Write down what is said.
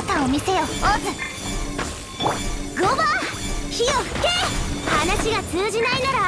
姿を見せよオズ。ゴバー火を吹け。話が通じないなら